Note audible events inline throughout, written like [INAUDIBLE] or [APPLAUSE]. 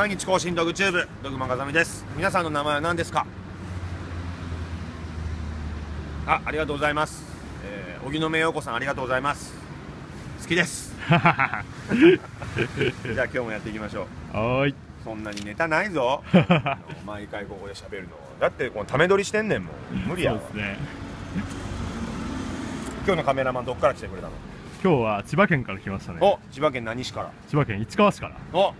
毎日更新ドグチューブドグマガザミです。皆さんの名前は何ですか？あありがとうございます、えー、荻野目洋子さんありがとうございます。好きです。[LAUGHS] じゃあ今日もやっていきましょう。はーい。そんなにネタないぞ。[LAUGHS] 毎回ここで喋るの。だってこのため撮りしてんねんもん。無理やわ。そうですね。今日のカメラマンどっから来てくれたの？今日は千葉県から来ましたね。お千葉県何市から？千葉県市川市から。お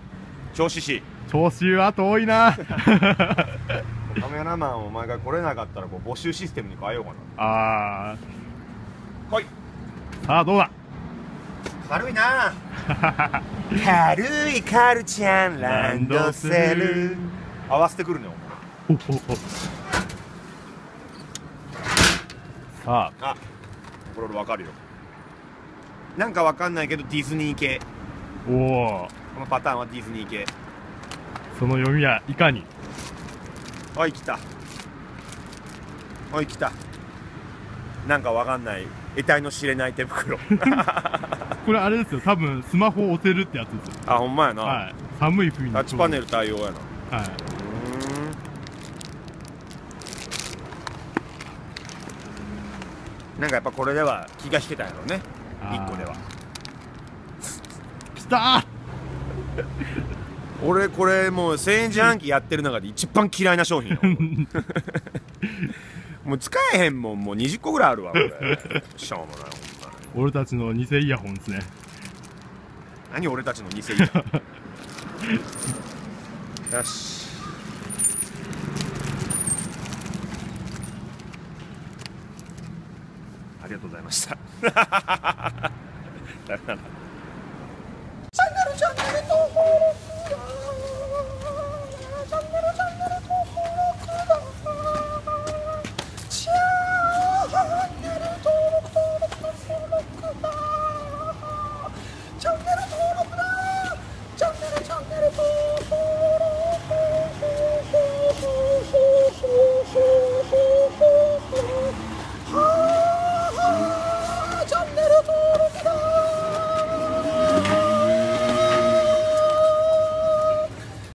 銚子市調子は遠いな。[LAUGHS] カメラマンお前が来れなかったらこう募集システムに変えようかあな来い。ーさあどうだ？軽いな。[LAUGHS] 軽いカルちゃんランドセル。合わせてくるねお前。さあ。あこれ俺分かるよ。なんか分かんないけどディズニー系。おおこのパターンはディズニー系。その読みはいかに？おい来た。おい来た。なんか分かんない。得体の知れない手袋。[LAUGHS] これあれですよ。多分スマホを押せるってやつですよ。あほんまやな、はい。寒い冬に。タッチパネル対応やな。はい。なんかやっぱこれでは気が引けたんやろね。あー1個では。きた [LAUGHS] 俺これもう1000円自販機やってる中で一番嫌いな商品よ。[LAUGHS] もう使えへんもんもう20個ぐらいあるわこれ。しょうもないほんまに。俺たちの偽イヤホンですね。何俺たちの偽イヤホン？[LAUGHS] よし。ありがとうございました Oh, my God.